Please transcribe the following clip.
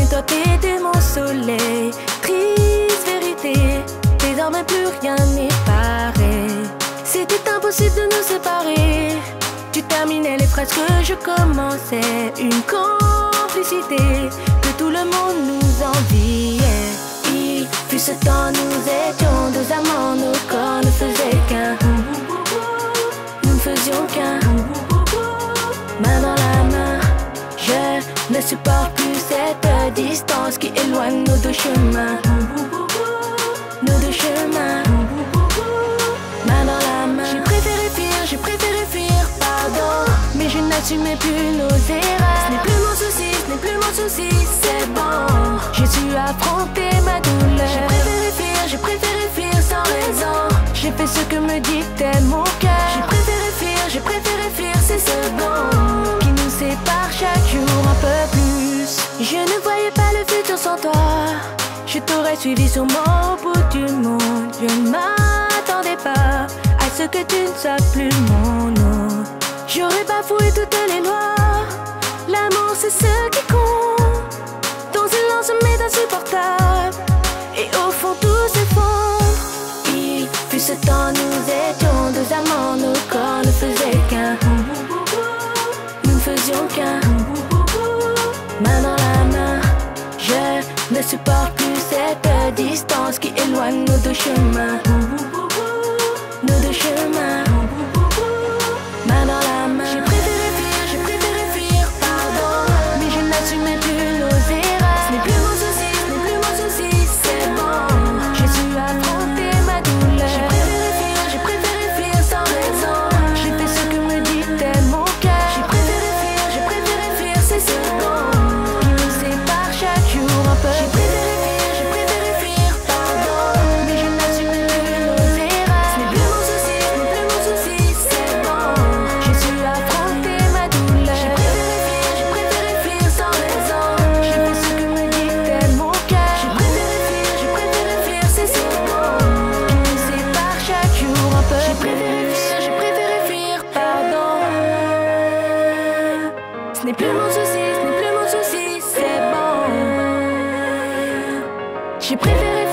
est doté de mon soleil. Triste vérité, désormais plus rien n'est pareil. C'était impossible de nous séparer. Tu terminais les phrases que je commençais. Une complicité que tout le monde nous enviait. Il fut ce temps, nous étions deux amants, nos corps ne faisaient qu'un. Nous ne faisions qu'un. Main dans la main, je ne supporte distance qui éloigne nos deux chemins. Nos deux chemins. Main dans la main. J'ai préféré fuir, j'ai préféré fuir, pardon. Mais je n'assumais plus nos erreurs. Ce n'est plus mon souci, ce n'est plus mon souci, c'est bon. J'ai su affronter ma douleur. J'ai préféré fuir, j'ai préféré fuir sans raison. J'ai fait ce que me dictait mon cœur. J'ai préféré fuir, j'ai préféré fuir, c'est ce bon sans toi. Je t'aurais suivi sûrement au bout du monde. Je ne m'attendais pas à ce que tu ne sois plus mon nom. J'aurais bafoué toutes les lois. L'amour, c'est ce qui compte. Ton silence m'est insupportable. Et au fond, tout s'effondre. Il fut ce temps, nous étions deux amants. Nos corps ne faisaient qu'un. Nous ne faisions qu'un. Main dans la ne supporte plus cette distance qui éloigne nos deux chemins. n'est plus mon souci, ce n'est plus mon souci, c'est bon. J'ai préféré